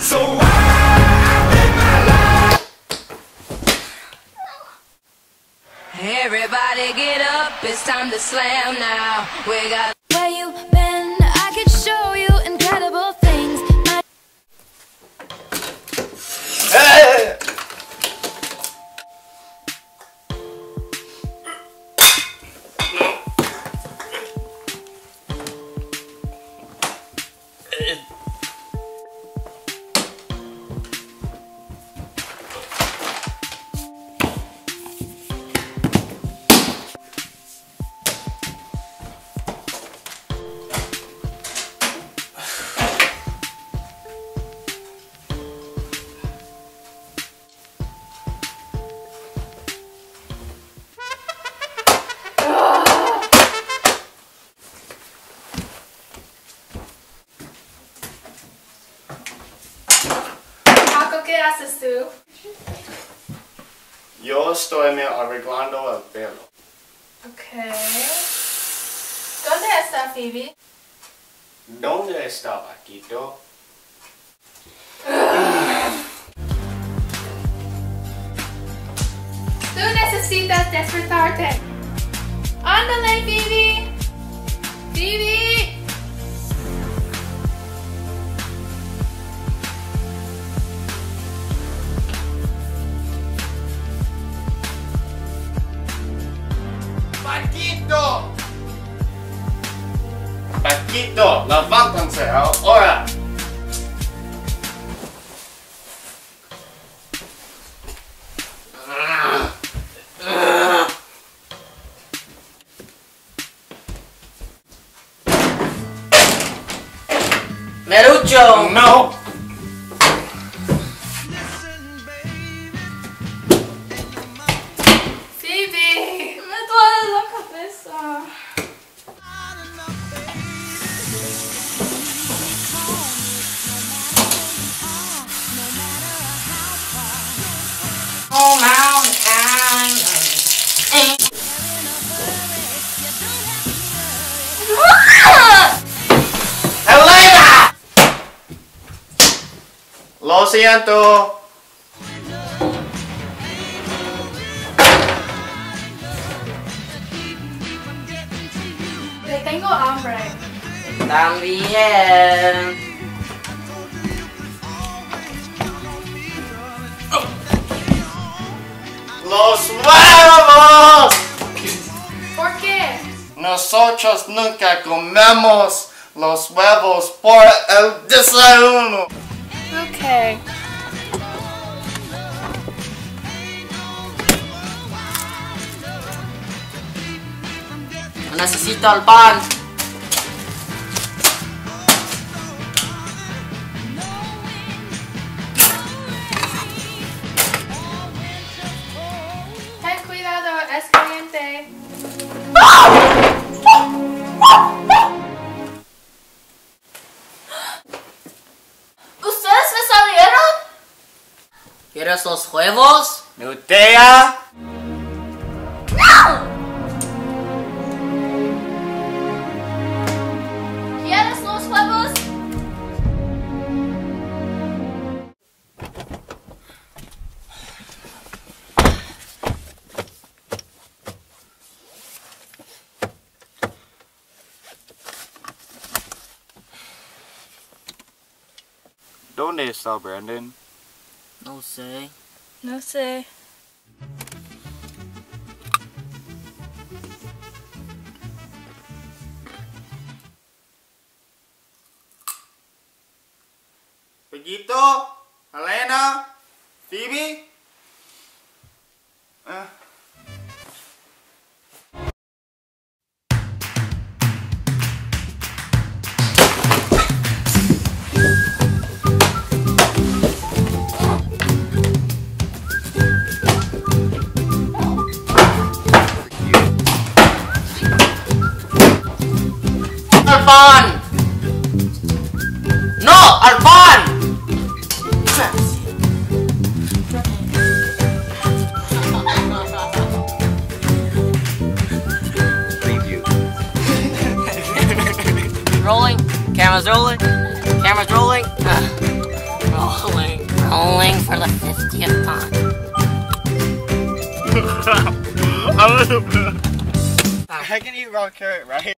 So why? Everybody get up, it's time to slam now. We got Paco, ¿qué? Yo estoy me arreglando el pelo. Ok. ¿Dónde está Phoebe? ¿Dónde está Paquito? Tú necesitas despertarte. Ándale, Phoebe. Phoebe. ¡Paquito! Paquito, levántense ahora. Merucho. No. Oh, Mount ¡Elena! Lo siento. Le tengo hambre. También. ¡Los huevos! ¿Por qué? Nosotros nunca comemos los huevos por el desayuno. Ok. Necesito el pan. ¿Quieres los huevos? Nutella. ¿Quieres los huevos? ¿Dónde está Brandon? No sé. No sé. Paquito, Elena, Phoebe. Eh. Alban! No! Alban! Preview. rolling. Camera's rolling. Camera's rolling. Uh, rolling. Rolling for the 50th time. I was. I can eat raw carrot, right?